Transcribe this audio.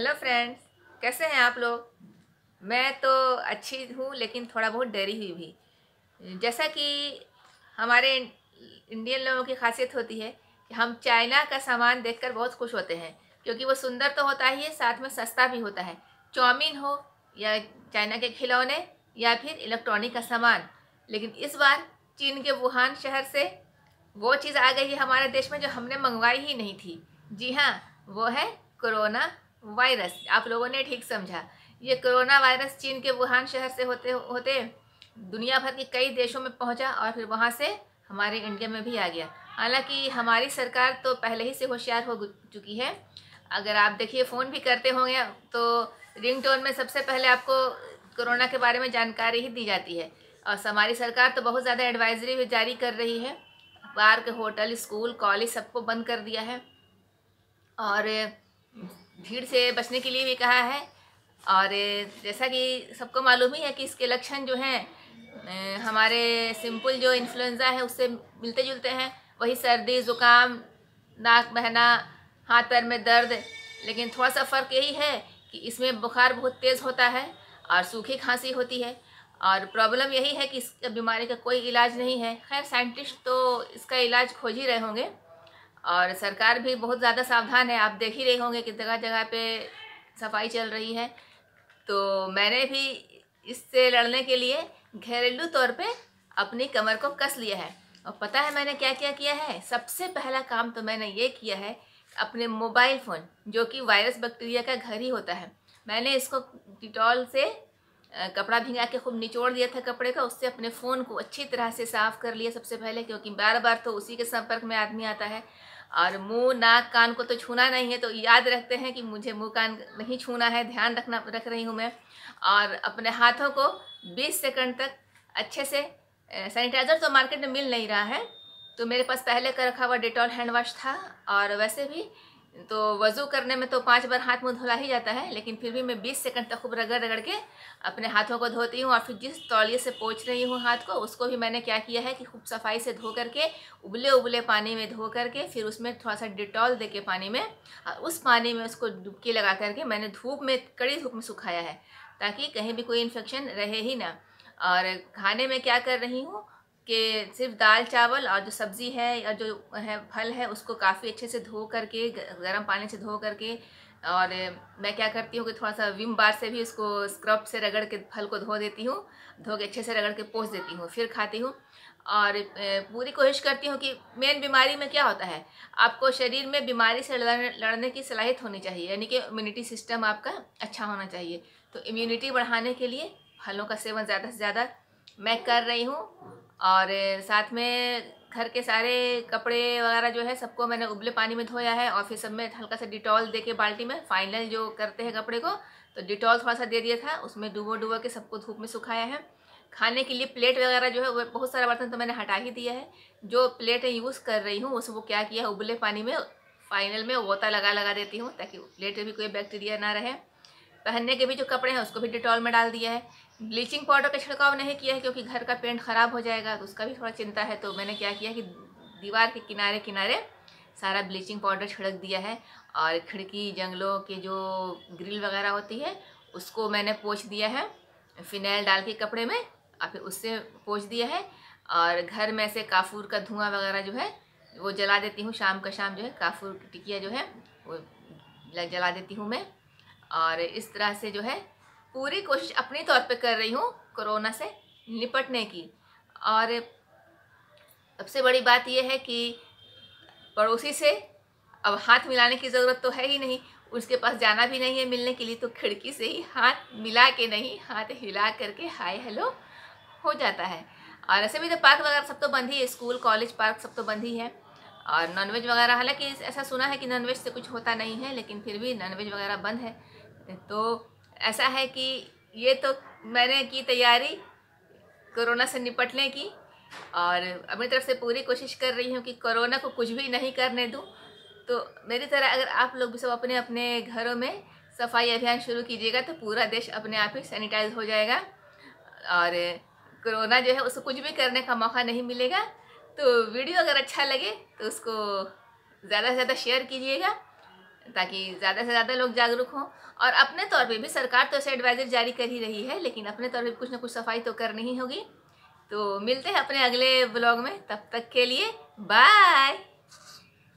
Hello friends कैसे हैं आप लोग? मैं तो अच्छी हूँ, लेकिन थोड़ा बहुत डरी हुई भी। जैसा कि हमारे इंडियन लोगों की खासियत होती है कि हम चाइना का सामान देखकर बहुत खुश होते हैं, क्योंकि वो सुंदर तो होता ही है, साथ में सस्ता भी होता है। चाउमीन हो या चाइना के खिलौने या फिर इलेक्ट्रॉनिक का सामान। लेकिन इस बार चीन के वुहान शहर से वो चीज़ आ गई है हमारे देश में जो हमने मंगवाई ही नहीं थी। जी हाँ वो है कोरोना वायरस, आप लोगों ने ठीक समझा। ये कोरोना वायरस चीन के वुहान शहर से होते होते दुनिया भर के कई देशों में पहुँचा और फिर वहाँ से हमारे इंडिया में भी आ गया। हालाँकि हमारी सरकार तो पहले ही से होशियार हो चुकी है। अगर आप देखिए, फ़ोन भी करते होंगे तो रिंग टोन में सबसे पहले आपको कोरोना के बारे में जानकारी ही दी जाती है। और हमारी सरकार तो बहुत ज़्यादा एडवाइजरी भी जारी कर रही है। पार्क, होटल, स्कूल, कॉलेज सबको बंद कर दिया है। और भीड़ से बचने के लिए भी कहा है। और जैसा कि सबको मालूम ही है कि इसके लक्षण जो हैं हमारे सिंपल जो इन्फ्लुएंज़ा है, उससे मिलते जुलते हैं। वही सर्दी, ज़ुकाम, नाक बहना, हाथ पैर में दर्द। लेकिन थोड़ा सा फ़र्क यही है कि इसमें बुखार बहुत तेज़ होता है और सूखी खांसी होती है। और प्रॉब्लम यही है कि इस बीमारी का कोई इलाज नहीं है। खैर, साइंटिस्ट तो इसका इलाज खोज ही रहे होंगे। और सरकार भी बहुत ज़्यादा सावधान है। आप देख ही रहे होंगे कि जगह जगह पे सफ़ाई चल रही है। तो मैंने भी इससे लड़ने के लिए घरेलू तौर पे अपनी कमर को कस लिया है। और पता है मैंने क्या क्या किया है? सबसे पहला काम तो मैंने ये किया है अपने मोबाइल फ़ोन, जो कि वायरस बैक्टीरिया का घर ही होता है। मैंने इसको डिटॉल से कपड़ा भिंगा के खूब निचोड़ दिया था कपड़े का, उससे अपने फ़ोन को अच्छी तरह से साफ़ कर लिया सबसे पहले, क्योंकि बार बार तो उसी के संपर्क में आदमी आता है। और मुँह, नाक, कान को तो छूना नहीं है तो याद रखते हैं कि मुझे मुँह, कान नहीं छूना है, ध्यान रखना, रख रही हूँ मैं। और अपने हाथों को 20 सेकंड तक अच्छे से सैनिटाइज़र तो मार्केट में मिल नहीं रहा है तो मेरे पास पहले का रखा हुआ डिटॉल हैंड वॉश था, और वैसे भी तो वज़ू करने में तो पाँच बार हाथ मुँह धुला ही जाता है, लेकिन फिर भी मैं बीस सेकंड तक खूब रगड़ रगड़ के अपने हाथों को धोती हूँ और फिर जिस तौलिए से पोछ रही हूँ हाथ को, उसको भी मैंने क्या किया है कि खूब सफ़ाई से धो करके, उबले उबले पानी में धो करके, फिर उसमें थोड़ा सा डिटॉल दे के पानी में, और उस पानी में उसको डुबकी लगा करके मैंने धूप में, कड़ी धूप में सुखाया है, ताकि कहीं भी कोई इन्फेक्शन रहे ही ना। और खाने में क्या कर रही हूँ कि सिर्फ़ दाल चावल और जो सब्ज़ी है या जो है फल है, उसको काफ़ी अच्छे से धो करके गर्म पानी से धो करके और मैं क्या करती हूँ कि थोड़ा सा विम बार से भी उसको स्क्रब से रगड़ के फल को धो देती हूँ, धो के अच्छे से रगड़ के पोस देती हूँ, फिर खाती हूँ। और पूरी कोशिश करती हूँ कि मेन बीमारी में क्या होता है, आपको शरीर में बीमारी से लड़ने की सलाहियत होनी चाहिए, यानी कि इम्यूनिटी सिस्टम आपका अच्छा होना चाहिए। तो इम्यूनिटी बढ़ाने के लिए फलों का सेवन ज़्यादा से ज़्यादा मैं कर रही हूँ और साथ में घर के सारे कपड़े वगैरह जो है सबको मैंने उबले पानी में धोया है। और फिर सब में हल्का सा डिटॉल दे के बाल्टी में फाइनल जो करते हैं कपड़े को तो डिटॉल थोड़ा सा दे दिया था। उसमें डुबो डुबो के सबको धूप में सुखाया है। खाने के लिए प्लेट वगैरह जो है वो बहुत सारा बर्तन तो मैंने हटा ही दिया है। जो प्लेट यूज़ कर रही हूँ उस वो क्या किया है, उबले पानी में फाइनल में वोता लगा लगा देती हूँ ताकि प्लेट में भी कोई बैक्टीरिया ना रहे। पहनने के भी जो कपड़े हैं, उसको भी डिटॉल में डाल दिया है। ब्लीचिंग पाउडर का छिड़काव नहीं किया है क्योंकि घर का पेंट ख़राब हो जाएगा तो उसका भी थोड़ा चिंता है। तो मैंने क्या किया कि दीवार के किनारे किनारे सारा ब्लीचिंग पाउडर छिड़क दिया है और खिड़की, जंगलों के जो ग्रिल वगैरह होती है, उसको मैंने पोछ दिया है फिनाइल डाल के कपड़े में और फिर उससे पोछ दिया है और घर में से काफूर का धुआँ वगैरह जो है, वो जला देती हूँ, शाम का शाम जो है, काफूर की टिकिया जो है, वो जला देती हूँ मैं। और इस तरह से जो है पूरी कोशिश अपने तौर पे कर रही हूँ कोरोना से निपटने की। और सबसे बड़ी बात यह है कि पड़ोसी से अब हाथ मिलाने की ज़रूरत तो है ही नहीं, उसके पास जाना भी नहीं है मिलने के लिए तो खिड़की से ही हाथ मिला के नहीं, हाथ हिला करके हाय हेलो हो जाता है। और ऐसे भी तो पार्क वगैरह सब तो बंद ही है, स्कूल, कॉलेज, पार्क सब तो बंद ही है। और नॉनवेज वगैरह, हालाँकि ऐसा सुना है कि नॉनवेज से कुछ होता नहीं है, लेकिन फिर भी नॉनवेज वगैरह बंद है तो ऐसा है कि ये तो मैंने की तैयारी कोरोना से निपटने की और अपनी तरफ़ से पूरी कोशिश कर रही हूँ कि कोरोना को कुछ भी नहीं करने दूँ। तो मेरी तरह अगर आप लोग भी सब अपने अपने घरों में सफ़ाई अभियान शुरू कीजिएगा तो पूरा देश अपने आप ही सैनिटाइज हो जाएगा और कोरोना जो है उसको कुछ भी करने का मौका नहीं मिलेगा। तो वीडियो अगर अच्छा लगे तो उसको ज़्यादा से ज़्यादा शेयर कीजिएगा। ताकि ज़्यादा से ज़्यादा लोग जागरूक हों। और अपने तौर पे भी सरकार तो ऐसे एडवाइजर जारी कर ही रही है, लेकिन अपने तौर पे कुछ ना कुछ सफ़ाई तो करनी ही होगी। तो मिलते हैं अपने अगले ब्लॉग में, तब तक के लिए बाय